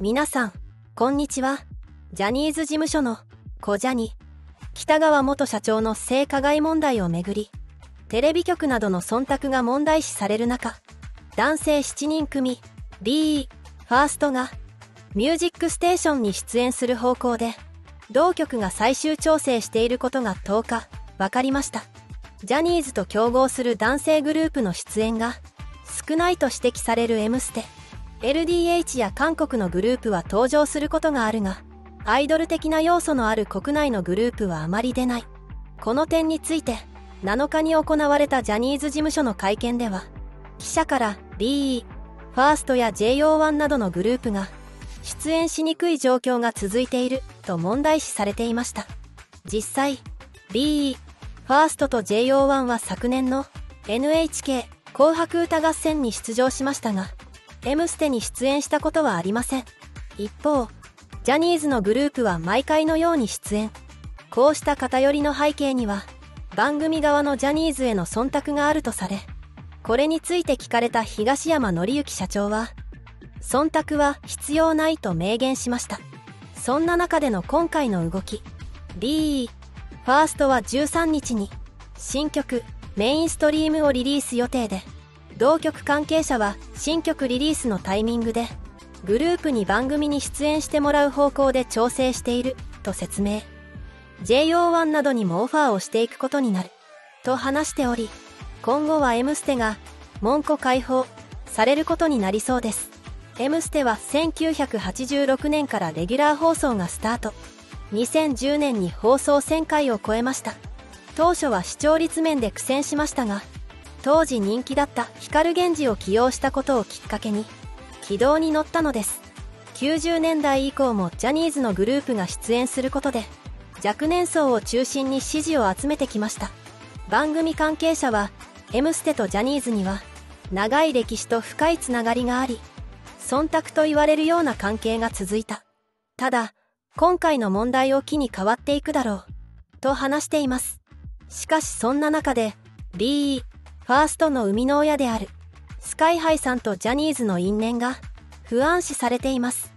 皆さん、こんにちは。ジャニーズ事務所の、小ジャニ、北川元社長の性加害問題をめぐり、テレビ局などの忖度が問題視される中、男性7人組、D、ファーストが、ミュージックステーションに出演する方向で、同局が最終調整していることが10日、分かりました。ジャニーズと競合する男性グループの出演が、少ないと指摘される M ステ。LDH や韓国のグループは登場することがあるが、アイドル的な要素のある国内のグループはあまり出ない。この点について、7日に行われたジャニーズ事務所の会見では、記者から DE、ファーストや JO1 などのグループが、出演しにくい状況が続いていると問題視されていました。実際、DE、ファーストと JO1 は昨年の NHK 紅白歌合戦に出場しましたが、「M ステ」に出演したことはありません。一方ジャニーズのグループは毎回のように出演。こうした偏りの背景には番組側のジャニーズへの忖度があるとされこれについて聞かれた東山紀之社長は忖度は必要ないと明言しました。そんな中での今回の動き DE ファーストは13日に新曲メインストリームをリリース予定で同局関係者は新曲リリースのタイミングでグループに番組に出演してもらう方向で調整していると説明。JO1 などにもオファーをしていくことになると話しており今後は M ステが門戸開放されることになりそうです。M ステは1986年からレギュラー放送がスタート。2010年に放送1000回を超えました。当初は視聴率面で苦戦しましたが当時人気だった光源氏を起用したことをきっかけに軌道に乗ったのです。90年代以降もジャニーズのグループが出演することで若年層を中心に支持を集めてきました。番組関係者は「M ステ」とジャニーズには長い歴史と深いつながりがあり忖度と言われるような関係が続いた。ただ今回の問題を機に変わっていくだろうと話しています。しかしそんな中で BE ファーストの生みの親である。スカイハイさんとジャニーズの因縁が不安視されています。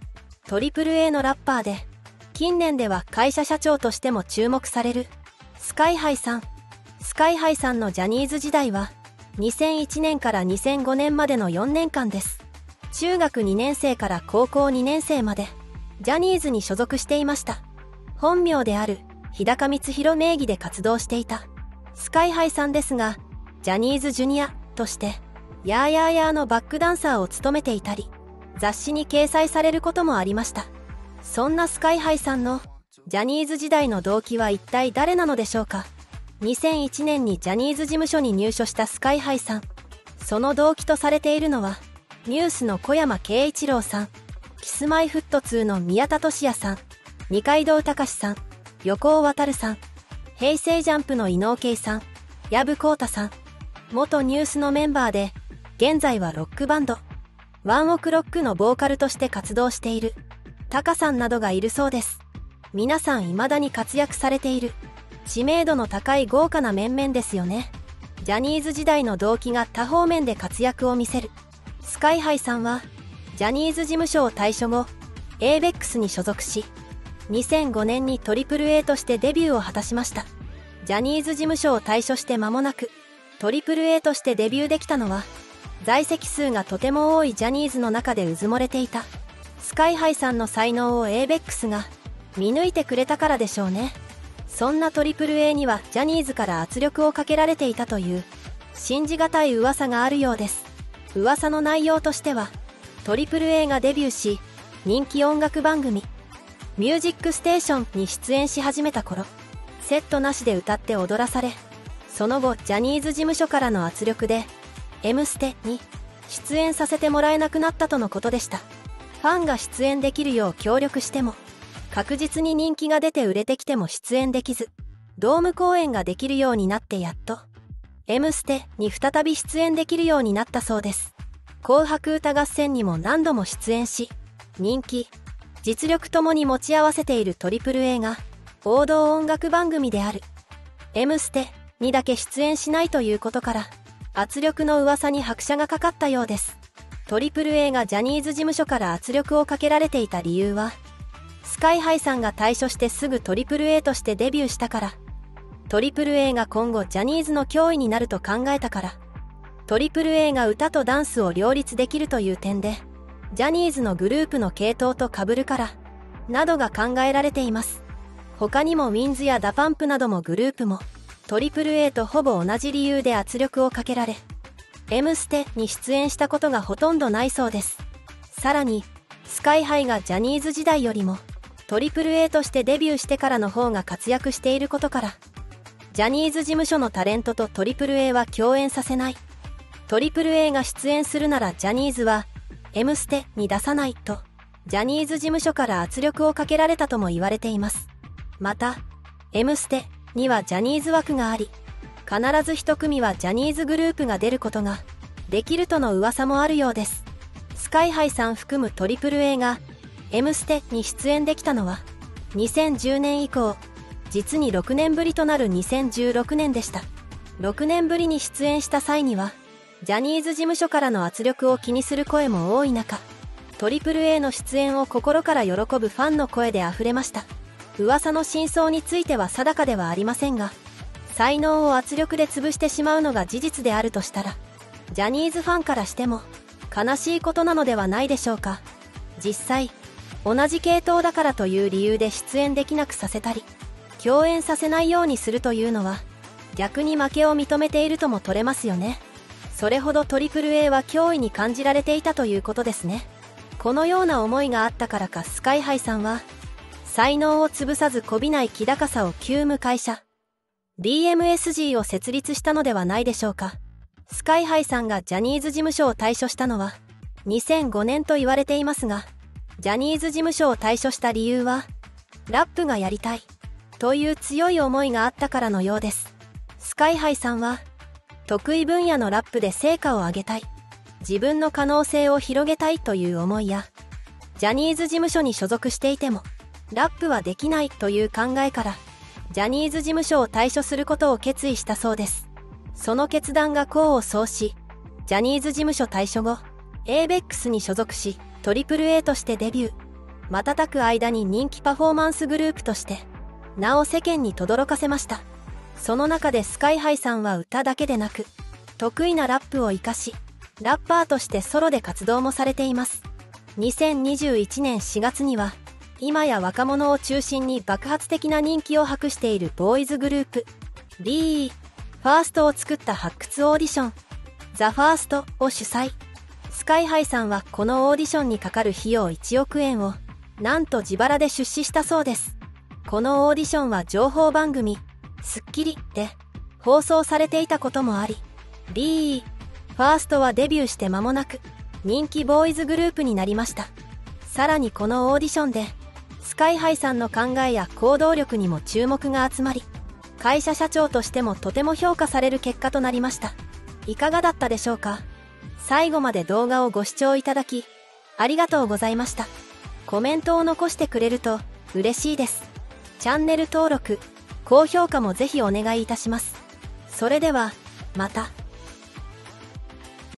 トリプル a のラッパーで近年では会社社長としても注目される。スカイハイさん。スカイハイさんのジャニーズ時代は2001年から2005年までの4年間です。中学2年生から高校2年生までジャニーズに所属していました。本名である日高光弘名義で活動していた。スカイハイさんですがジャニーズジュニアとして、ヤーヤーヤーのバックダンサーを務めていたり、雑誌に掲載されることもありました。そんなスカイハイさんのジャニーズ時代の動機は一体誰なのでしょうか？2001年にジャニーズ事務所に入所したスカイハイさん。その動機とされているのは、ニュースの小山慶一郎さん、キスマイフット2の宮田俊也さん、二階堂隆さん、横尾渉さん、平成ジャンプの伊能圭さん、藪浩太さん、元ニュースのメンバーで、現在はロックバンド、ワンオクロックのボーカルとして活動している、タカさんなどがいるそうです。皆さん未だに活躍されている、知名度の高い豪華な面々ですよね。ジャニーズ時代の動機が多方面で活躍を見せる。スカイハイさんは、ジャニーズ事務所を退所後、ABEX に所属し、2005年に AAA としてデビューを果たしました。ジャニーズ事務所を退所して間もなく、トリプル a としてデビューできたのは在籍数がとても多いジャニーズの中でうずもれていた。スカイハイさんの才能を ABEX が見抜いてくれたからでしょうね。そんなトリプル a にはジャニーズから圧力をかけられていたという信じがたい噂があるようです。噂の内容としてはトリプル a がデビューし人気音楽番組「ミュージックステーション」に出演し始めた頃セットなしで歌って踊らされその後ジャニーズ事務所からの圧力で「M ステ」に出演させてもらえなくなったとのことでした。ファンが出演できるよう協力しても確実に人気が出て売れてきても出演できずドーム公演ができるようになってやっと「M ステ」に再び出演できるようになったそうです。紅白歌合戦にも何度も出演し人気実力ともに持ち合わせている AAA が王道音楽番組である「M ステ」にだけ出演しないということから圧力の噂に拍車がかかったようです AAA がジャニーズ事務所から圧力をかけられていた理由は、スカイハイさんが退所してすぐ AAA としてデビューしたから、AAA が今後ジャニーズの脅威になると考えたから、AAA が歌とダンスを両立できるという点で、ジャニーズのグループの系統と被るから、などが考えられています。他にも w-inds.や DA PUMP などもグループも、AAA とほぼ同じ理由で圧力をかけられ、M ステに出演したことがほとんどないそうです。さらに、 SKY-HI がジャニーズ時代よりも、AAA としてデビューしてからの方が活躍していることから、ジャニーズ事務所のタレントと AAA は共演させない。AAA が出演するならジャニーズは M ステに出さないと、ジャニーズ事務所から圧力をかけられたとも言われています。また、M ステにはジャニーズ枠があり、必ず一組はジャニーズグループが出ることができるとの噂もあるようです。スカイハイさん含む AAA が M ステに出演できたのは2010年以降、実に6年ぶりとなる2016年でした。6年ぶりに出演した際には、ジャニーズ事務所からの圧力を気にする声も多い中、AAA の出演を心から喜ぶファンの声で溢れました。噂の真相については定かではありませんが、才能を圧力で潰してしまうのが事実であるとしたら、ジャニーズファンからしても、悲しいことなのではないでしょうか。実際、同じ系統だからという理由で出演できなくさせたり、共演させないようにするというのは、逆に負けを認めているとも取れますよね。それほど AAA は脅威に感じられていたということですねこのような思いがあったからかスカイハイさんは才能を潰さずこびない気高さを急む会社。DMSG を設立したのではないでしょうか。スカイハイさんがジャニーズ事務所を退所したのは2005年と言われていますがジャニーズ事務所を退所した理由はラップがやりたいという強い思いがあったからのようです。スカイハイさんは得意分野のラップで成果を上げたい自分の可能性を広げたいという思いやジャニーズ事務所に所属していてもラップはできないという考えからジャニーズ事務所を退所することを決意したそうです。その決断が功を奏しジャニーズ事務所退所後 ABEX に所属し AAA としてデビュー。瞬く間に人気パフォーマンスグループとして名を世間に轟かせました。その中でスカイハイさんは歌だけでなく得意なラップを活かしラッパーとしてソロで活動もされています。2021年4月には今や若者を中心に爆発的な人気を博しているボーイズグループ。B ファーストを作った発掘オーディション。ザ・ファーストを主催。スカイハイさんはこのオーディションにかかる費用1億円をなんと自腹で出資したそうです。このオーディションは情報番組スッキリで放送されていたこともあり B ファーストはデビューして間もなく人気ボーイズグループになりました。さらにこのオーディションでスカイハイさんの考えや行動力にも注目が集まり会社社長としてもとても評価される結果となりましたいかがだったでしょうか？最後まで動画をご視聴いただきありがとうございましたコメントを残してくれると嬉しいですチャンネル登録高評価もぜひお願いいたします。それでは、また。